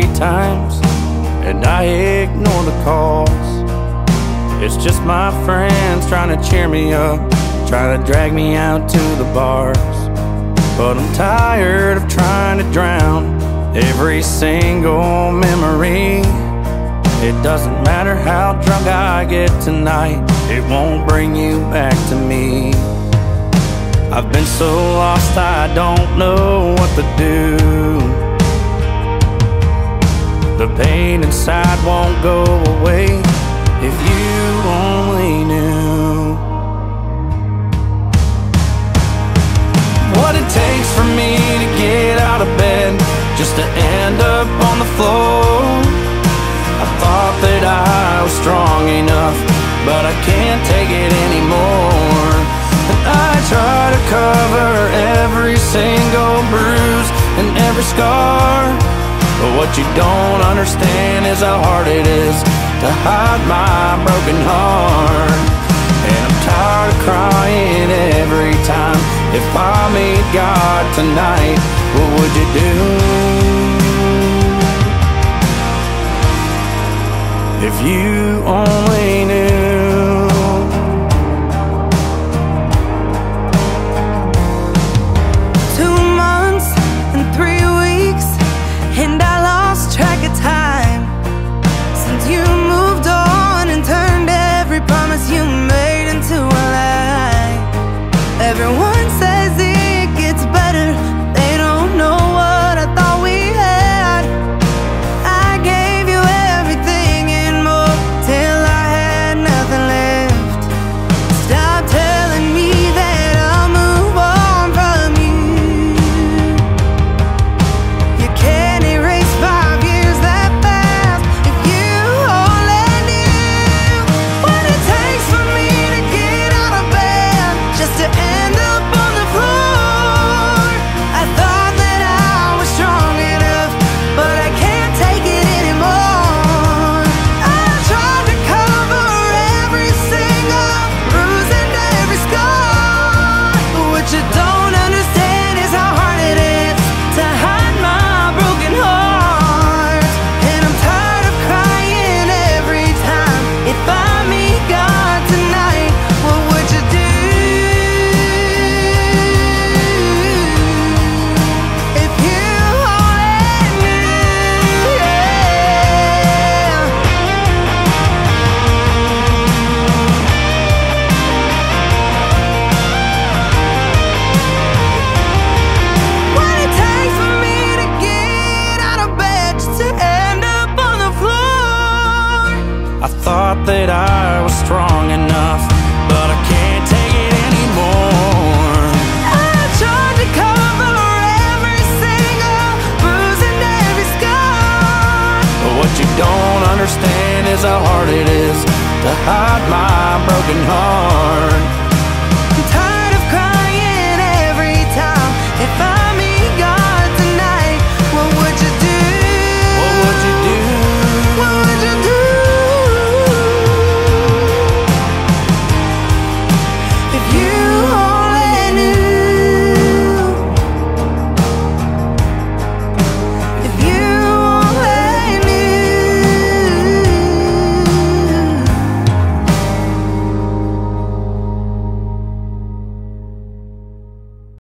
times, and I ignore the calls. It's just my friends trying to cheer me up, trying to drag me out to the bars. But I'm tired of trying to drown every single memory. It doesn't matter how drunk I get tonight, it won't bring you back to me. I've been so lost I don't know what to do. Won't go away if you only knew what it takes for me to get out of bed just to end up on the floor. I thought that I was strong enough, but I can't take it anymore. And I try to cover every single bruise and every scar. But what you don't understand is how hard it is to hide my broken heart. And I'm tired of crying every time. If I meet God tonight, what would you do? If you only you. don't understand is how hard it is to hide my broken heart.